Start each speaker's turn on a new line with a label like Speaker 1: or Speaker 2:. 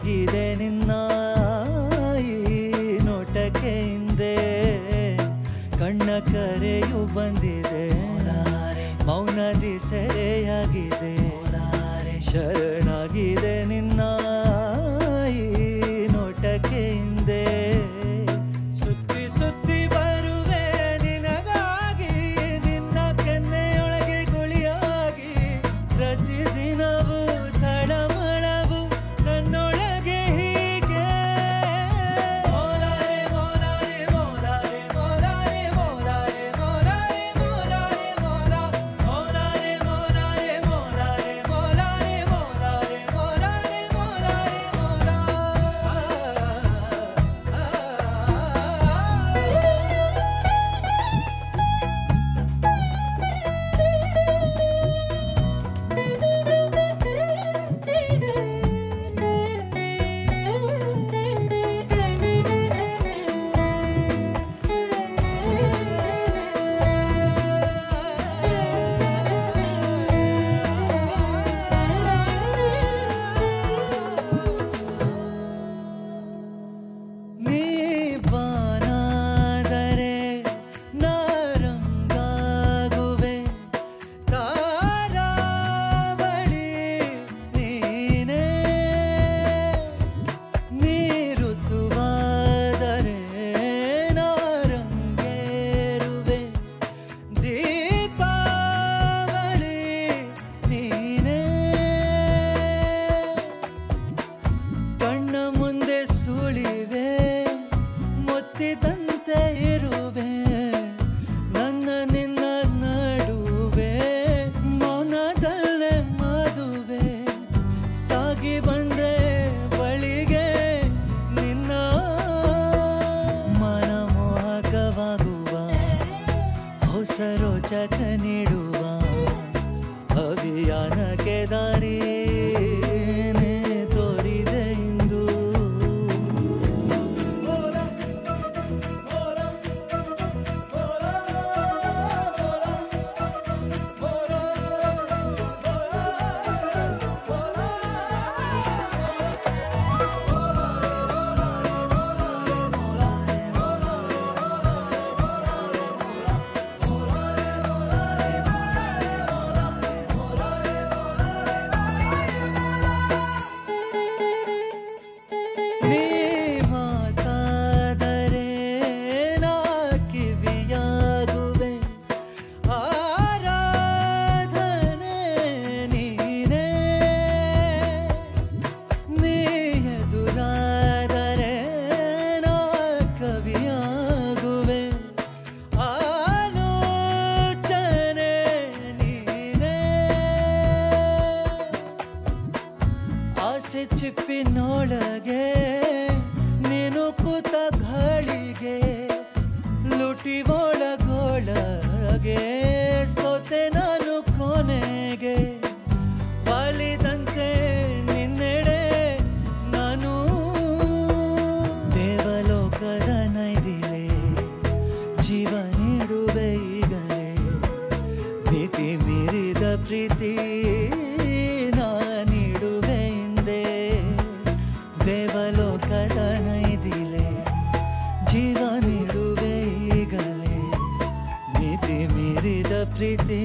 Speaker 1: ಆಗಿದೆ ನಿನ್ನ ಈ ನೋಟಕ್ಕೆ ಹಿಂದೆ ಕಣ್ಣ ಕರೆಯು ಬಂದಿದೆ. ಮೌನದಿ ಸೆರೆಯಾಗಿದೆ. ಶರ ಆಸೆ ಚಿಪ್ಪಿನೊಳಗೆ ನೀನು ಕೂತ ಗಾಳಿಗೆ ಲುಟಿ ಒಳಗೊಳಗೆ प्रीति।